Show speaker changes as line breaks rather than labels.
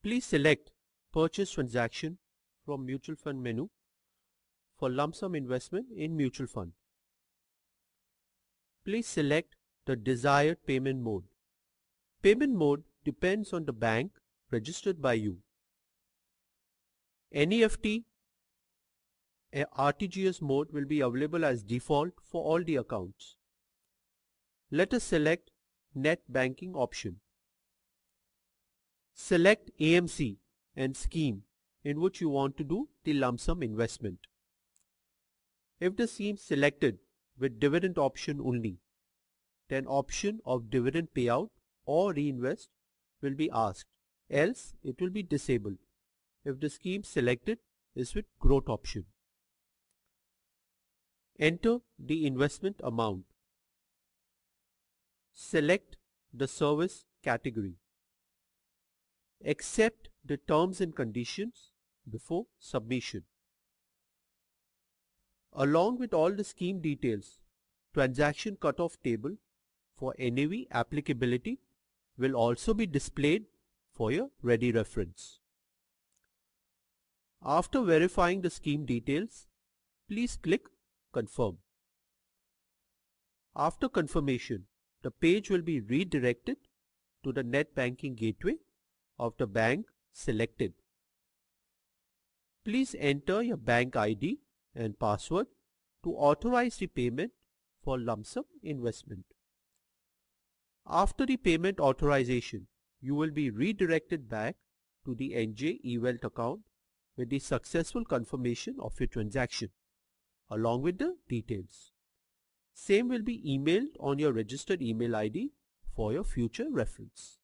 Please select Purchase Transaction from Mutual Fund menu for lump sum investment in mutual fund. Please select the desired payment mode. Payment mode depends on the bank registered by you. NEFT RTGS mode will be available as default for all the accounts. Let us select Net Banking option. Select AMC and scheme in which you want to do the lump sum investment. If the scheme selected with dividend option only, then option of dividend payout or reinvest will be asked, else it will be disabled if the scheme selected is with growth option. Enter the investment amount. Select the service category. Accept the terms and conditions before submission. Along with all the scheme details, transaction cutoff table for NAV applicability will also be displayed for your ready reference. After verifying the scheme details, please click Confirm. After confirmation, the page will be redirected to the net banking gateway of the bank selected. Please enter your bank ID and password to authorize the payment for lump sum investment. After the payment authorization, you will be redirected back to the NJ eWealth account with the successful confirmation of your transaction along with the details. Same will be emailed on your registered email ID for your future reference.